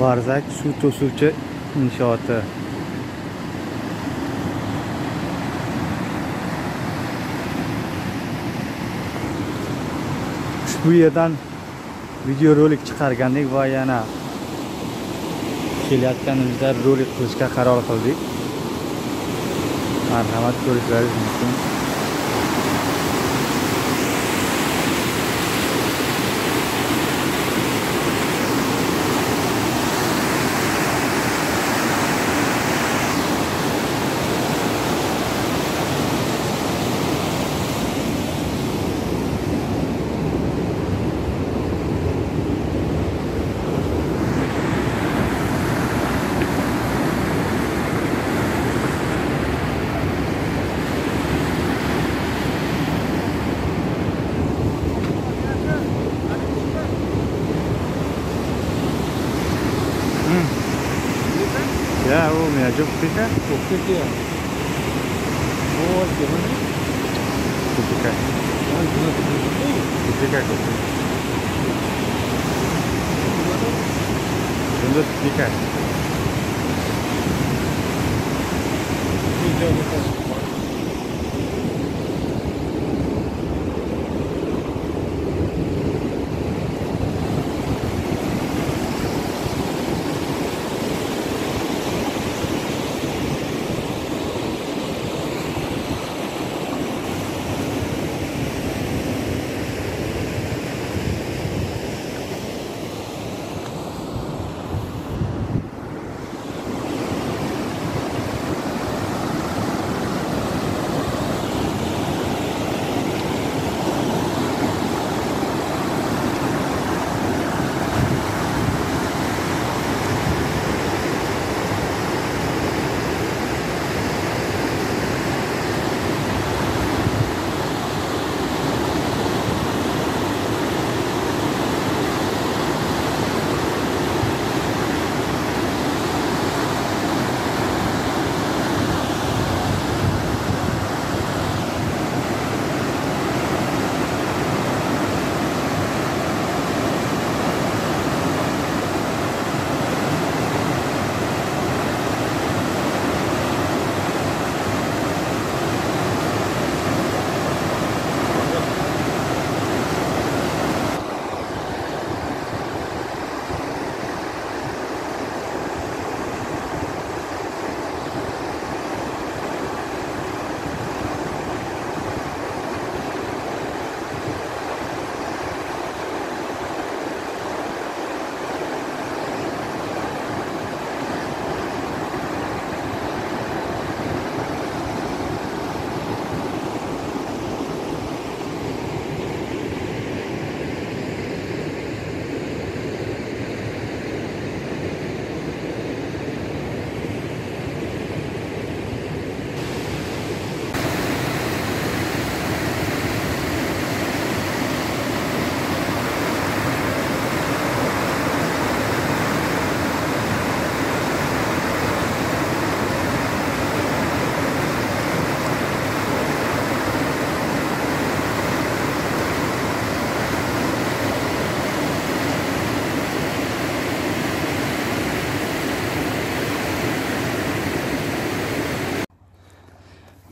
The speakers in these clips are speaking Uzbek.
Barzak suv to'suvchi inshooti. Bu yerdan videorolik chiqargandik va yana kelayotganimizda rolik qilishga qaror qildik. Marhamat ko'rishlaringiz mumkin. Ya, u меня Jupiter, Jupiter. Oh, gimana? Jupiter, Ah, gimana tuh? Jupiter, Jupiter. Untuk Jupiter. Ini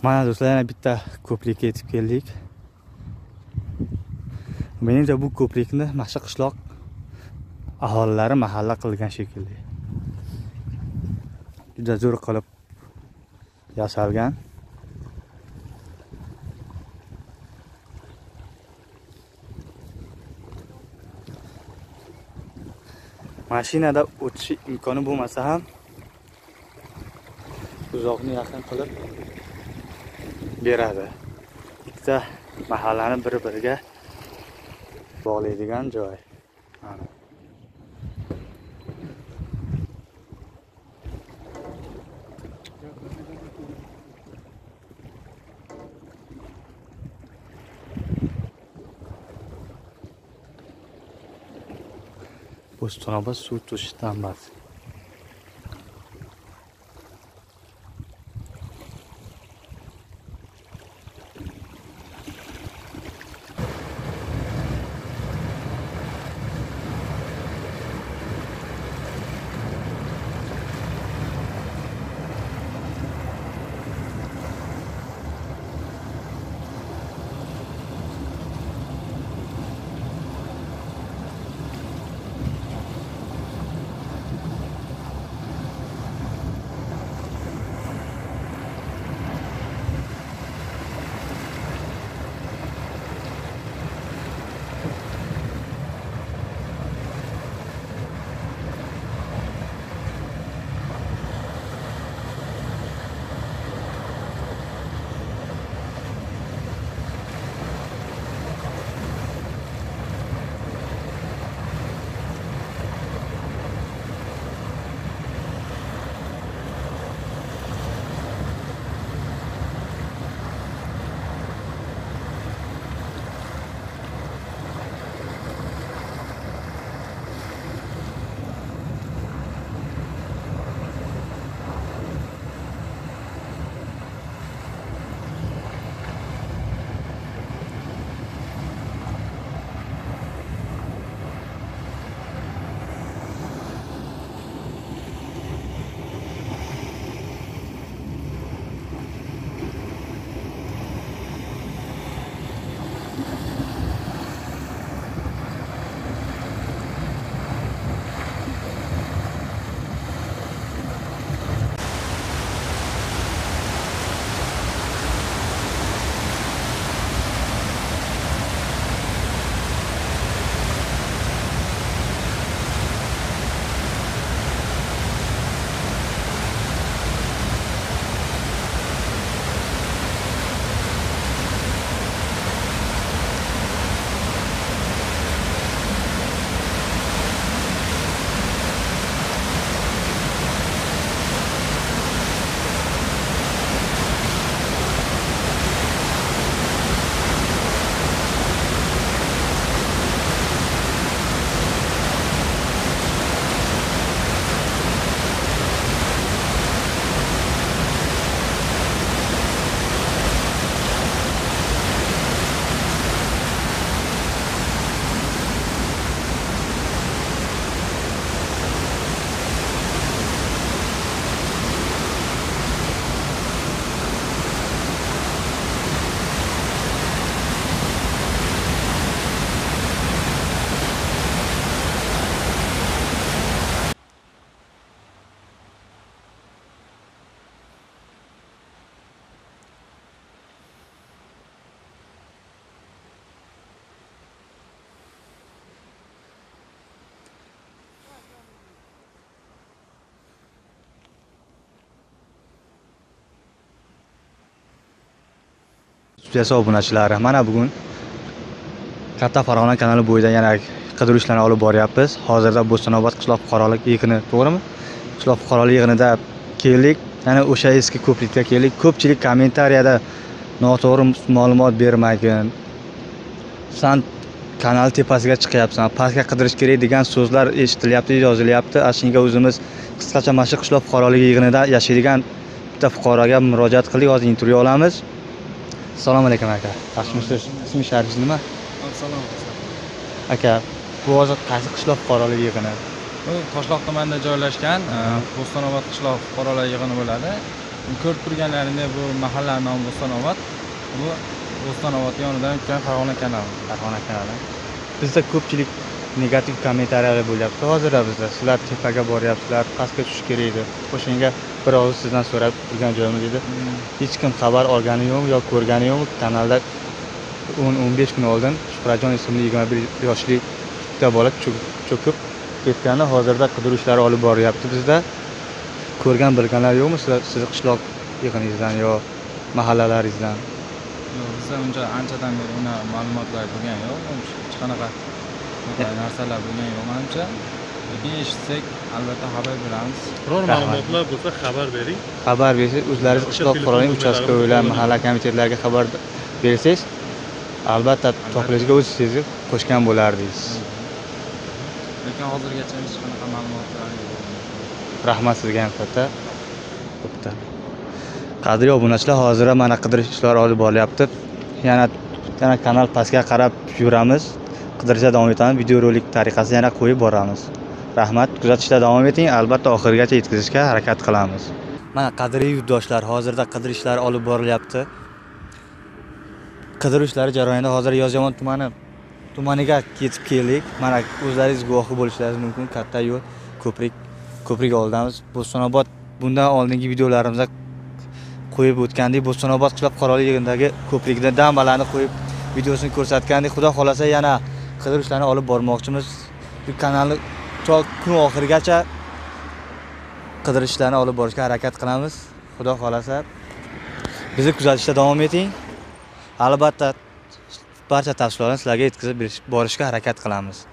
Mana do'stlar yana bitta ko'prikka yetib keldik. Menimcha bu ko'prikni Mashqa qishloq aholilari mahalla qilgan shekilli. Juda zo'r qilib yasalgan. Mashinada o'tish imkoni bo'lmasa ham uzoqni yaqin qilib beradi. Ikkita mahallani bir-biriga bog'laydigan joy. Mana. Bo'stonobod suv to'sish tanbasi. Studiyasi obunachilari mana bugun katta farg'ona kanali bo'yida yana qidiruv ishlarini olib boryapmiz. Hozirda bo'stonobod qishloq fuqarolik yig'ini to'g'rimi? Qishloq fuqarolik yig'inida keldik. Yana o'sha eski ko'prikka keldik. Ko'pchilik kommentariyada noto'g'ri ma'lumot bermagin san kanal tepasiga chiqyapsan pastga qidirish kerak degan so'zlar eshitilyapti yozilyapti. Ana shunga o'zimiz qisqacha mana shu qishloq fuqarolik yig'inida yashaydigan bitta fuqaroga murojaat qildik. Hozir intervyu olamiz. Assalomu alaykum aka yaxshimisiz ismi sharifingiz nima Assalom. aka bu hozir qaysi qishloq fuqarolik yig'ini Bu Toshloq tumanida joylashgan e, Bo'stonobod qishloq fuqarolar yig'ini bo'ladi. Ko'rib turganlaringdek bu mahalla nomi Bo'stonobod. Bu Bo'stonobod yonidan o'tgan Farg'ona kanali. farg'ona kanali bizda ko'pchilik negativ kommentariyalar bo'lyapti hozirda bizda sizlar tepaga boryapsizlar pastga tushish kerak edi o'shanga bir og'iz sizdan so'rab turgan joyimiz edi hech kim xabar olgani yo'q yo ko'rgani yo'q kanalda o'n o'n besh kun oldin shuhratjon ismli yigirma bir yoshli bitta bola cho'kib ketgani hozirda qidiruv ishlari olib boryapti bizda ko'rgan bilganlar yo'qmi sizlar sizni qishloq yig'iningizdan yo mahallalaringizdan Yo'q, Bizda uncha anchadan beri unaqa ma'lumotlar bo'lgani yo'q. Hech qanaqa narsalar bo'lgani yo'q manimcha. Lekin eshitsak albatta xabar beramiz. Biror ma'lumotlar bo'lsa xabar bering. xabar bersangiz o'zlaringiz qishloq uchastkovilar bo'ladi. mahalla komitetlariga xabar bersangiz albatta topilishga o'z iste'zingizni qo'shgan bo'lardingiz Lekin hozirgacha hech qanaqa ma'lumotlar yo'q. rahmat sizga ham katta bitta qadrli obunachilar hozir mana qidirish ishlari olib borilyapti yana yana kanal pastga qarab yuramiz qidirishda davom etamiz videorolik tariqasida yana qo'yib boramiz rahmat. Kuzatishda davom eting. Albatta oxirigacha yetkazishga harakat qilamiz. Mana qadriy yurtdoshlar hozirda qidirish ishlari olib borilyapti. Qidiruv ishlari jarayonida hozir yozyomon tumani tumaniga yetib keldik. Mana o'zlaringiz guvohi bo'lishlaringiz mumkin. Katta yo'l ko'prik ko'prik oldidamiz bo'stonobod bundan oldingi videolarimizda qo'yib o'tgandik bo'stonobod qishloq fuqarolik yig'indagi ko'prikda dambalarni qo'yib videosini ko'rsatgandik xudo xohlasa yana qidiruv ishlarini olib bormoqchimiz. Kanalni to kun oxirigacha qidirish ishlarini olib borishga harakat qilamiz. Xudo xohlasa. Bizni kuzatishda davom eting. Albatta barcha tafsilotlarni sizlarga yetkazib borishga harakat qilamiz.